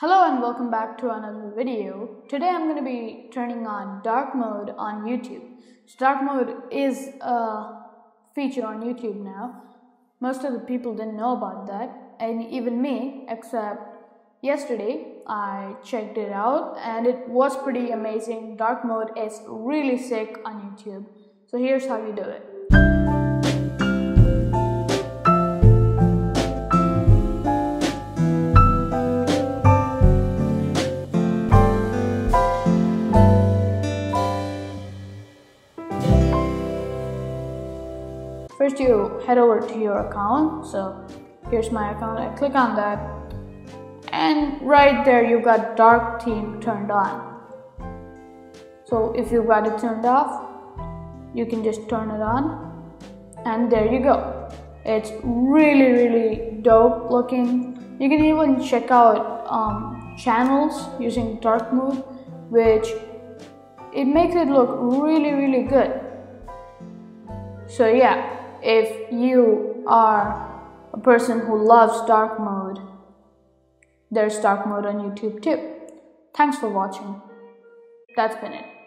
Hello and welcome back to another video. Today I'm going to be turning on dark mode on YouTube. So dark mode is a feature on YouTube now. Most of the people didn't know about that and even me except yesterday I checked it out and it was pretty amazing. Dark mode is really sick on YouTube. So here's how you do it. First you head over to your account. So here's my account. I click on that and right there you've got dark theme turned on. So if you've got it turned off, you can just turn it on and there you go. It's really really dope looking. You can even check out um, channels using dark mode which it makes it look really really good. So yeah, if you are a person who loves dark mode, there's dark mode on YouTube too. Thanks for watching. That's been it.